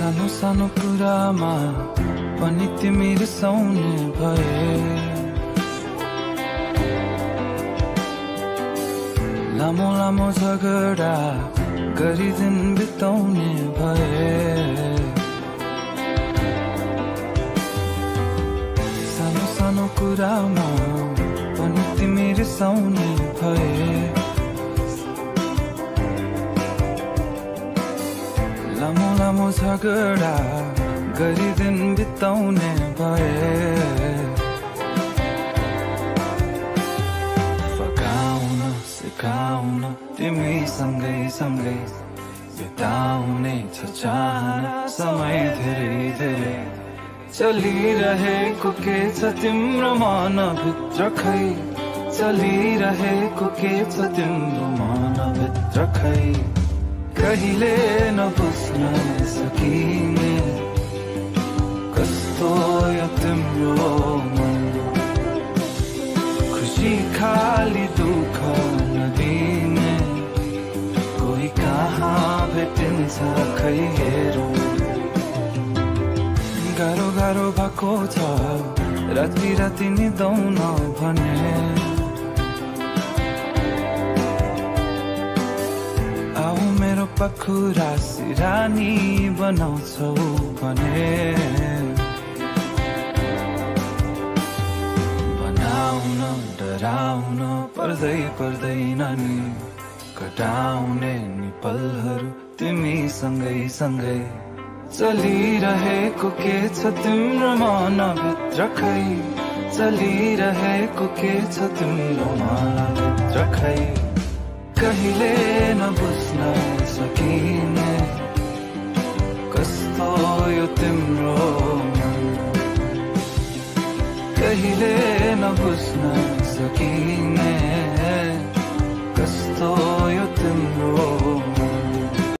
सानो सानो कुरामा पनि तिमी रिसाउने भए। लामो लामो झगडा गरी दिन बिताउने भए। सानो सानो कुरामा पनि तिमी रिसाउने भए। लामो झगडा गरी दिन बिताउने भए। फकाउन सिकाउन तिमी सँगै सँगै बिताउने छ चाहना समय धेरै धेरै। चलिरहेको के छ तिम्रो मनभित्र खै? चलिरहेको के छ तिम्रो मनभित्र खै? कहिले नबुझ्न सकिने? कस्तो यो तिम्रो मन? खुसी खाली दुःख नदिने। कोही कहाँ भेटिन्छ खै हेरौँ? गाह्रो गाह्रो भएको छ राति राति निदाउन भने। पखुरा सिरानी बनाउँछौ भने। बनाउन डराउन पर्दै पर्दैन नि। कटाउने नि पलहरू तिमी सँगै सँगै चलिरहेको के छ तिम्रो मनभित्र खै चलिरहेको के छ तिम्रो मनभित्र खै कहिले नबुझ्न سكينة كستاية مرانا كهلنا بسنا سكينة